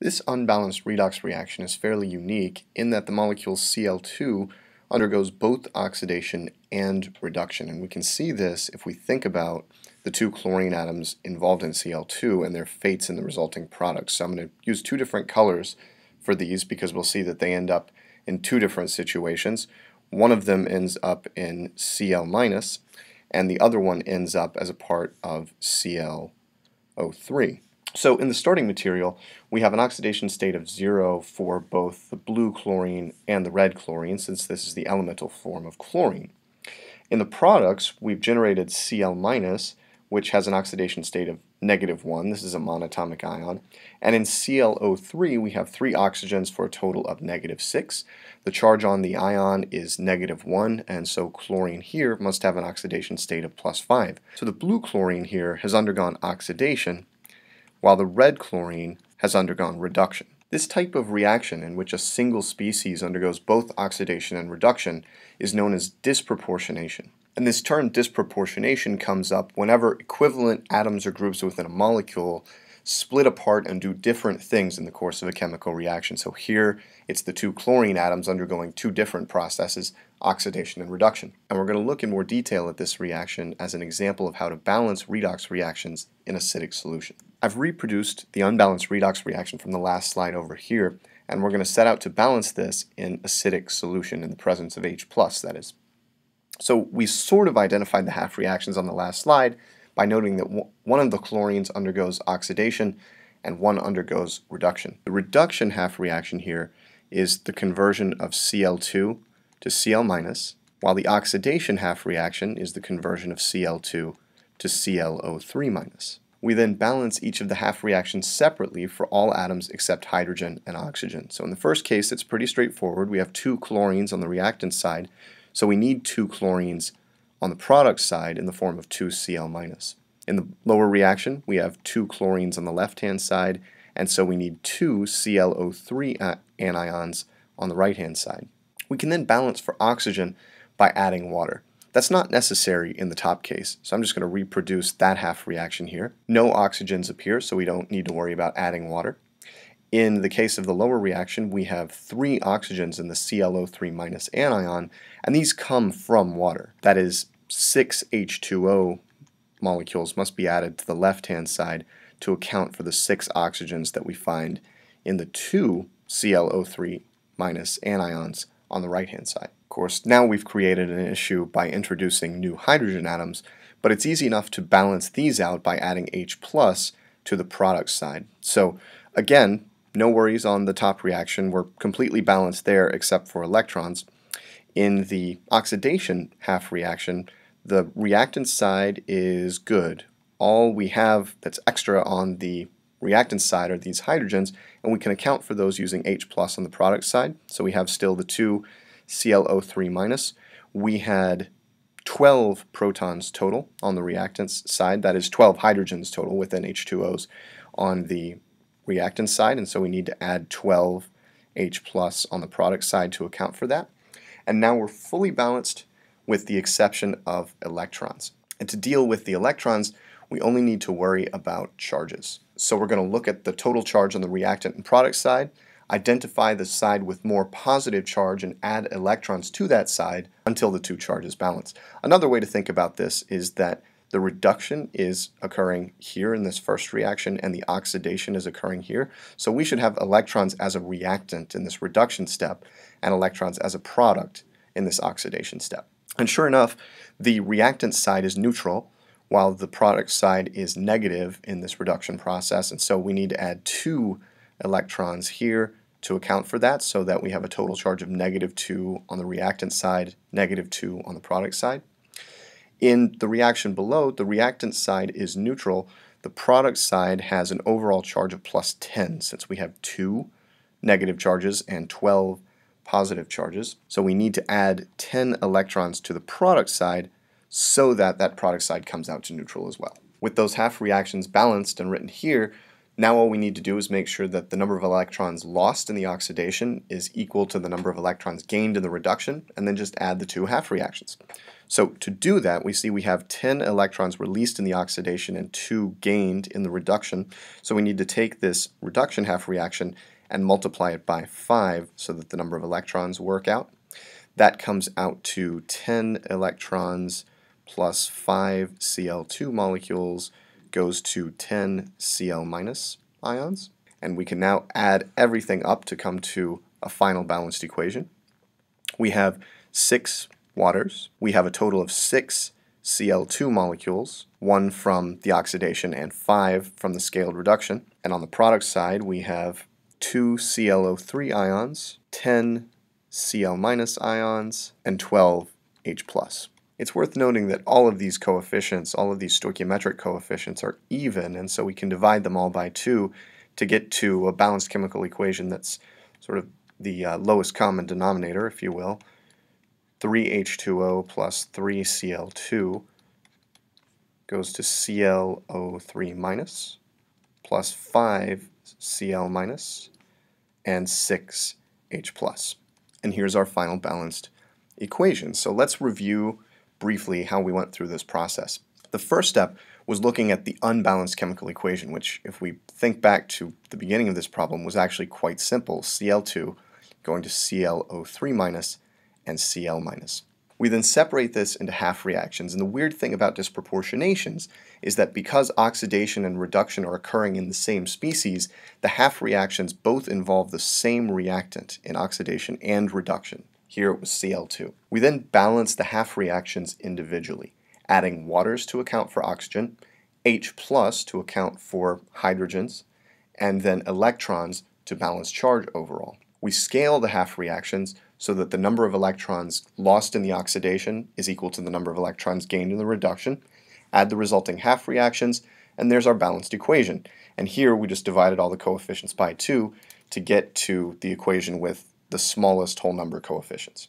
This unbalanced redox reaction is fairly unique in that the molecule Cl2 undergoes both oxidation and reduction. And we can see this if we think about the two chlorine atoms involved in Cl2 and their fates in the resulting product. So I'm going to use two different colors for these because we'll see that they end up in two different situations. One of them ends up in Cl minus and the other one ends up as a part of ClO3. So in the starting material, we have an oxidation state of zero for both the blue chlorine and the red chlorine, since this is the elemental form of chlorine. In the products, we've generated Cl which has an oxidation state of negative 1. This is a monatomic ion. And in ClO3, we have three oxygens for a total of negative 6. The charge on the ion is negative 1, and so chlorine here must have an oxidation state of plus 5. So the blue chlorine here has undergone oxidation, while the red chlorine has undergone reduction. This type of reaction in which a single species undergoes both oxidation and reduction is known as disproportionation. And this term disproportionation comes up whenever equivalent atoms or groups within a molecule split apart and do different things in the course of a chemical reaction. So here it's the two chlorine atoms undergoing two different processes, oxidation and reduction. And we're going to look in more detail at this reaction as an example of how to balance redox reactions in acidic solution. I've reproduced the unbalanced redox reaction from the last slide over here, and we're going to set out to balance this in acidic solution in the presence of H+, plus. that is. So we sort of identified the half reactions on the last slide, by noting that one of the chlorines undergoes oxidation and one undergoes reduction. The reduction half reaction here is the conversion of Cl2 to Cl minus, while the oxidation half reaction is the conversion of Cl2 to ClO3 minus. We then balance each of the half reactions separately for all atoms except hydrogen and oxygen. So in the first case, it's pretty straightforward. We have two chlorines on the reactant side, so we need two chlorines on the product side in the form of 2Cl minus. In the lower reaction, we have two chlorines on the left-hand side, and so we need two ClO3 uh, anions on the right-hand side. We can then balance for oxygen by adding water. That's not necessary in the top case, so I'm just going to reproduce that half reaction here. No oxygens appear, so we don't need to worry about adding water. In the case of the lower reaction, we have three oxygens in the ClO3 minus anion, and these come from water. That is, six H2O molecules must be added to the left-hand side to account for the six oxygens that we find in the two ClO3 minus anions on the right-hand side. Of course, now we've created an issue by introducing new hydrogen atoms, but it's easy enough to balance these out by adding H plus to the product side. So again, no worries on the top reaction. We're completely balanced there except for electrons. In the oxidation half reaction, the reactant side is good. All we have that's extra on the reactant side are these hydrogens, and we can account for those using H plus on the product side. So we have still the two ClO3 minus. We had 12 protons total on the reactants side. That is 12 hydrogens total within H2Os on the reactant side, and so we need to add 12 H plus on the product side to account for that. And now we're fully balanced with the exception of electrons. And to deal with the electrons, we only need to worry about charges. So we're going to look at the total charge on the reactant and product side, identify the side with more positive charge and add electrons to that side until the two charges balance. Another way to think about this is that the reduction is occurring here in this first reaction and the oxidation is occurring here. So we should have electrons as a reactant in this reduction step and electrons as a product in this oxidation step. And sure enough, the reactant side is neutral while the product side is negative in this reduction process. And so we need to add two electrons here to account for that so that we have a total charge of negative 2 on the reactant side, negative 2 on the product side. In the reaction below, the reactant side is neutral. The product side has an overall charge of plus 10 since we have two negative charges and 12 positive charges. So we need to add 10 electrons to the product side so that that product side comes out to neutral as well. With those half reactions balanced and written here, now all we need to do is make sure that the number of electrons lost in the oxidation is equal to the number of electrons gained in the reduction, and then just add the two half reactions. So to do that, we see we have 10 electrons released in the oxidation and 2 gained in the reduction. So we need to take this reduction half reaction and multiply it by 5 so that the number of electrons work out. That comes out to 10 electrons plus 5 Cl2 molecules goes to 10 Cl minus ions. And we can now add everything up to come to a final balanced equation. We have 6 waters. We have a total of 6 Cl2 molecules, one from the oxidation and 5 from the scaled reduction. And on the product side, we have 2 ClO3 ions, 10 Cl minus ions, and 12 H plus. It's worth noting that all of these coefficients, all of these stoichiometric coefficients are even, and so we can divide them all by 2 to get to a balanced chemical equation that's sort of the uh, lowest common denominator, if you will. 3H2O plus 3Cl2 goes to ClO3 minus plus 5Cl minus and 6H plus. And here's our final balanced equation. So let's review briefly how we went through this process. The first step was looking at the unbalanced chemical equation, which, if we think back to the beginning of this problem, was actually quite simple. Cl2 going to ClO3 minus and Cl minus. We then separate this into half reactions, and the weird thing about disproportionations is that because oxidation and reduction are occurring in the same species, the half reactions both involve the same reactant in oxidation and reduction. Here it was Cl2. We then balance the half reactions individually, adding waters to account for oxygen, H plus to account for hydrogens, and then electrons to balance charge overall. We scale the half reactions so that the number of electrons lost in the oxidation is equal to the number of electrons gained in the reduction. Add the resulting half reactions, and there's our balanced equation. And here we just divided all the coefficients by 2 to get to the equation with the smallest whole number coefficients.